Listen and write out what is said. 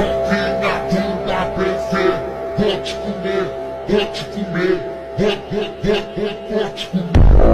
Novinha do BC, vou te comer, vou te comer, vou, vou, vou, vou, vou te comer.